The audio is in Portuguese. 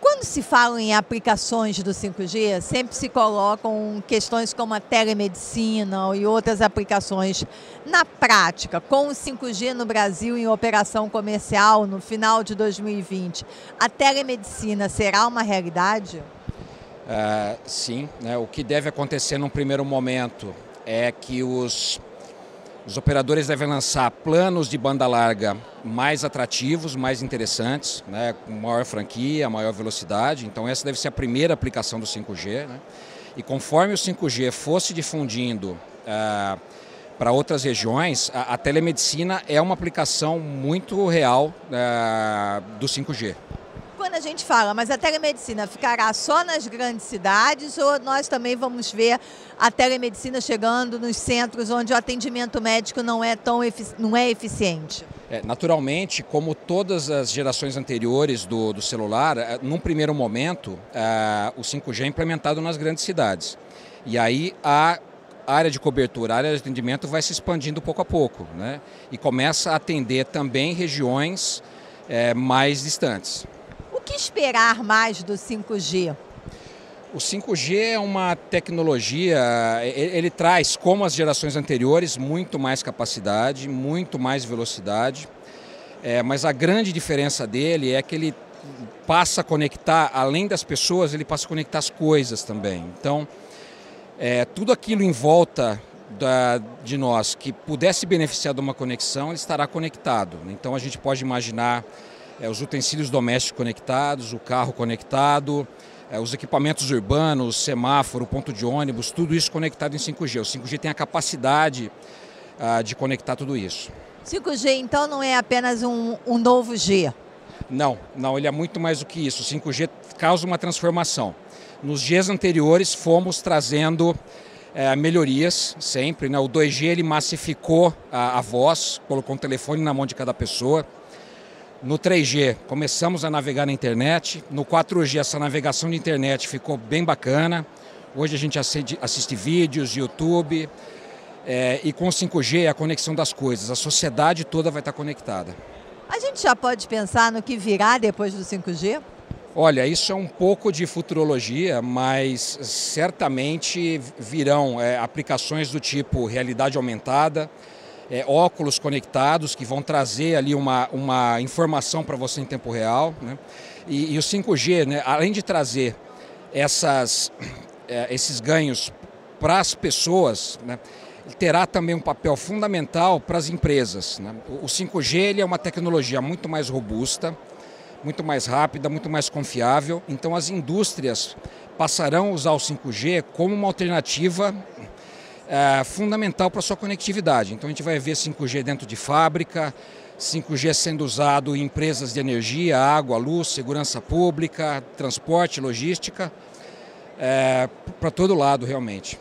Quando se fala em aplicações do 5G, sempre se colocam questões como a telemedicina e outras aplicações. Na prática, com o 5G no Brasil em operação comercial no final de 2020, a telemedicina será uma realidade? Uh, sim, né? o que deve acontecer num primeiro momento é que os os operadores devem lançar planos de banda larga mais atrativos, mais interessantes, né, com maior franquia, maior velocidade. Então essa deve ser a primeira aplicação do 5G. Né? E conforme o 5G fosse difundindo ah, para outras regiões, a, a, telemedicina é uma aplicação muito real ah, do 5G quando a gente fala, mas a telemedicina ficará só nas grandes cidades ou nós também vamos ver a telemedicina chegando nos centros onde o atendimento médico não é tão não é eficiente? É, naturalmente, como todas as gerações anteriores do, do celular, é, num primeiro momento, é, o 5G é implementado nas grandes cidades. E aí a área de cobertura, a área de atendimento vai se expandindo pouco a pouco, né? E começa a atender também regiões é, mais distantes que esperar mais do 5G? O 5G é uma tecnologia, ele, ele, traz, como as gerações anteriores, muito mais capacidade, muito mais velocidade, é, mas a grande diferença dele é que ele passa a conectar, além das pessoas, ele passa a conectar as coisas também. Então, é, tudo aquilo em volta da, de nós que pudesse beneficiar de uma conexão, ele estará conectado. Então, a gente pode imaginar é, os utensílios domésticos conectados, o carro conectado, é, os equipamentos urbanos, semáforo, ponto de ônibus, tudo isso conectado em 5G. O 5G tem a capacidade ah, de conectar tudo isso. 5G então não é apenas um, um novo G? Não, não, ele é muito mais do que isso. O 5G causa uma transformação. Nos dias anteriores fomos trazendo é, melhorias sempre. Né? O 2G ele massificou a, a voz, colocou um telefone na mão de cada pessoa. No 3G começamos a navegar na internet. No 4G essa navegação de internet ficou bem bacana. Hoje a gente assiste, assiste vídeos, YouTube. É, e com o 5G é a conexão das coisas. A sociedade toda vai estar conectada. A gente já pode pensar no que virá depois do 5G? Olha, isso é um pouco de futurologia, mas certamente virão é, aplicações do tipo realidade aumentada, é, óculos conectados que vão trazer ali uma, uma informação para você em tempo real. Né? E, e, o 5G, né, além de trazer essas, é, esses ganhos para as pessoas, né, terá também um papel fundamental para as empresas. Né? O 5G ele é uma tecnologia muito mais robusta, muito mais rápida, muito mais confiável. Então as indústrias passarão a usar o 5G como uma alternativa é, fundamental para a sua conectividade. Então a gente vai ver 5G dentro de fábrica, 5G sendo usado em empresas de energia, água, luz, segurança pública, transporte, logística, é, para todo lado realmente.